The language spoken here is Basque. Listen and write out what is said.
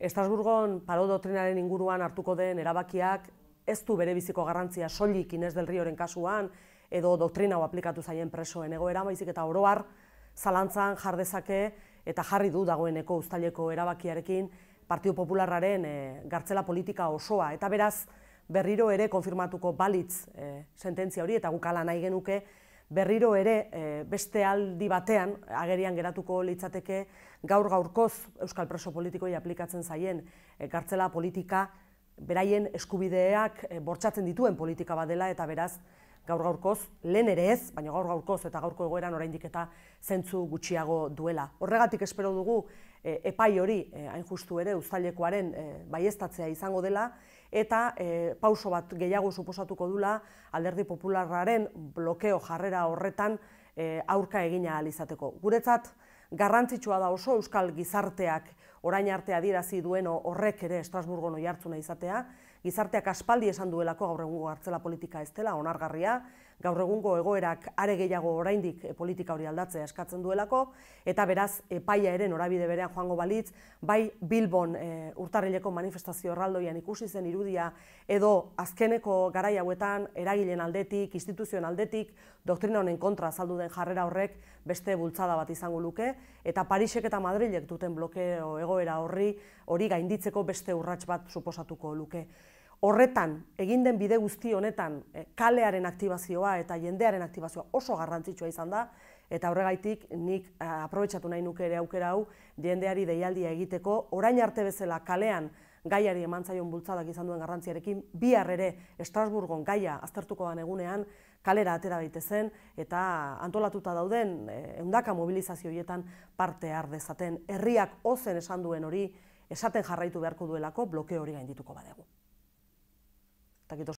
Estrasburgon paro doktrinaren inguruan hartuko den erabakiak ez du bere biziko garrantzia soilik Inez del Rioren kasuan edo doktrina hau aplikatu zaien presoen egoera, baizik eta oroar zalantzan jardezake eta jarri du dagoeneko ustaleko erabakiarekin Partio Popularraren e, gartzela politika osoa. Eta beraz, berriro ere konfirmatuko balitz e, sententzia hori, eta gukala nahi genuke, berriro ere e, beste aldi batean agerian geratuko litzateke gaur gaurkoz euskal preso politikoi aplikatzen zaien gartzela politika beraien eskubideak e, bortsatzen dituen politika badela eta beraz gaur gaurkoz lehen ere ez, baina gaur gaurkoz eta gaurko egoeran oraindik eta zentzu gutxiago duela. Horregatik espero dugu e, epai hori e, hain justu ere uztailekoaren e, baiestatzea izango dela eta e, pauso bat gehiago suposatuko dula alderdi popularraren blokeo jarrera horretan e, aurka egina alizateko. Guretzat, garrantzitsua da oso euskal gizarteak orain arte adierazi duen horrek ere Estrasburgo noi hartzuna izatea, gizarteak aspaldi esan duelako gaur egungo hartzela politika ez dela onargarria, gaur egungo egoerak are gehiago oraindik eh, politika hori aldatzea eskatzen duelako. Eta beraz epaia ere norabide berean joango balitz, bai Bilbon e, urtarrileko manifestazio erraldoian ikusi zen irudia edo azkeneko garai hauetan eragileen aldetik, instituzioen aldetik, doktrina honen kontra azaldu den jarrera horrek beste bultzada bat izango luke. Eta Parisek eta Madrilek duten blokeo egoera horri hori gainditzeko beste urrats bat suposatuko luke. Horretan, egin den bide guzti honetan, eh, kalearen aktibazioa eta jendearen aktibazioa oso garrantzitsua izan da, eta horregaitik nik eh, aprobetsatu nahi nuke ere aukera hau jendeari deialdia egiteko, orain arte bezala kalean gaiari eman zaion bultzadak izan duen garrantziarekin, bihar ere Estrasburgon gaia aztertuko egunean, kalera atera daitezen eta antolatuta dauden eundaka eh, mobilizazioietan parte har dezaten. Herriak ozen esan duen hori esaten jarraitu beharko duelako blokeo hori gaindituko badegu.